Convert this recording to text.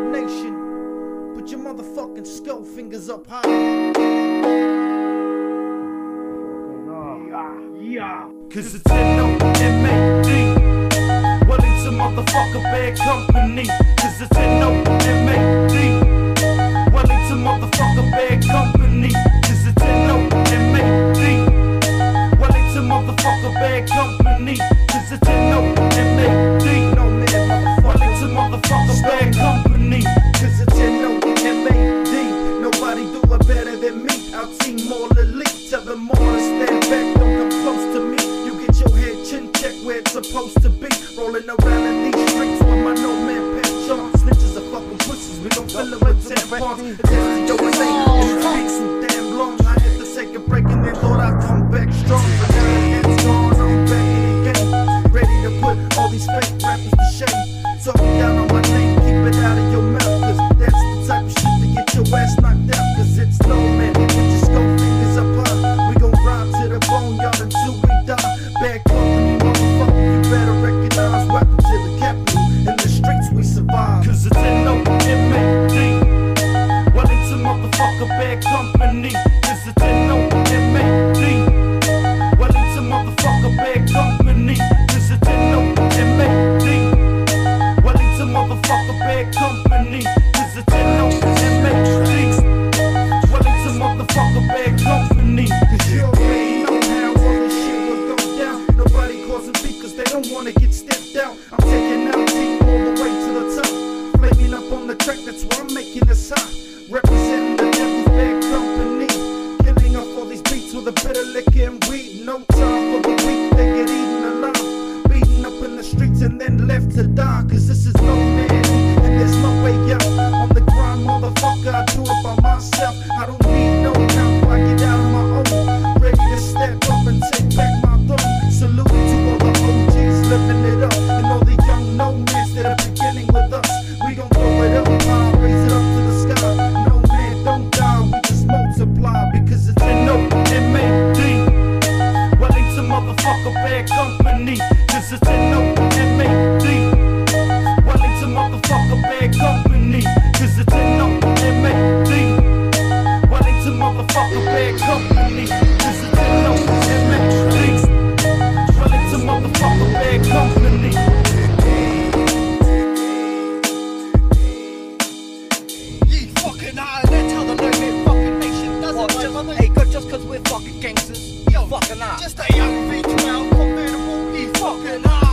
Nation. Put your motherfucking skull fingers up high. Yeah, cause it's N-O-M-A-D Wellington motherfucker bad company Cause it's N-O-M-A-D Our team all elite Tell them all to stand back, don't come close to me. You get your head chin checked where it's supposed to be. Rolling around in these streets with my Nomad patch on. Snitches are fucking pussies, we don't fill it with tampons It's the USA, and it's been so damn long. I had to take a break and then thought I'd come back strong. But now it's gone, I'm back in the game Ready to put all these fake rappers to shame. So Germany, visiting no inmate. fuck a bad company. This is N-O-M-A-D. Wellington motherfucker bad company. This is N-O-M-A-D. Wellington motherfucker bad company. This is N-O-M-A-D. Wellington motherfucker bad company. just cause we're fucking gangsters fucking up. Just a young V12, convertible. He fucking up.